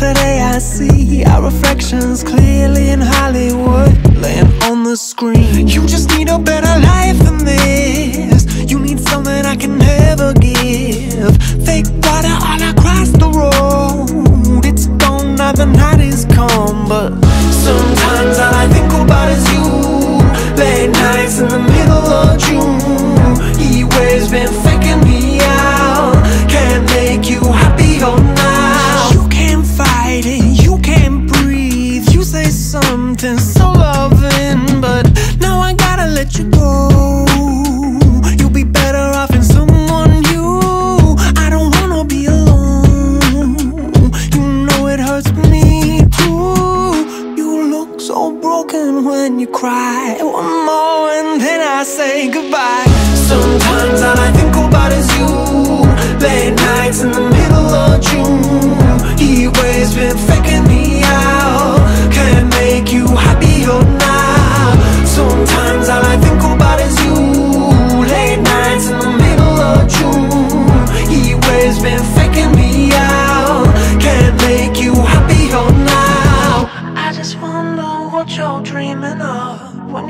today I see our reflections clearly in Hollywood Laying on the screen. You just need a better life than this. You need something I can never give. Fake water all across the road. It's gone now the night is come But sometimes all I think about is you. Late nights in the middle something so loving But now I gotta let you go. You'll be better off in someone new I don't wanna be alone. You know it hurts me too. You look so broken when you cry. One more and then I say goodbye. Sometimes all I think about is you. Late nights in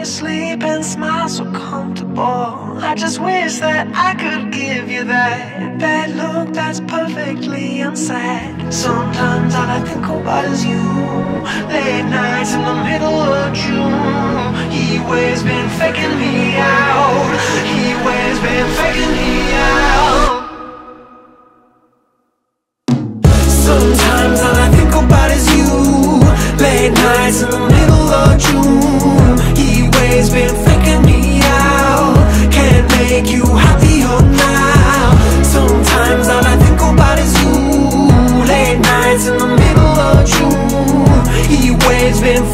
you sleep and smile so comfortable. I just wish that I could give you that Bad look that's perfectly unsaid. Sometimes all I think about is you. Late nights in the middle of June. He waves been faking me out. He waves been faking me out. Sometimes all I think about is you. Late nights in the make you happier now. Sometimes all I think about is you. Late nights in the middle of June. He waves been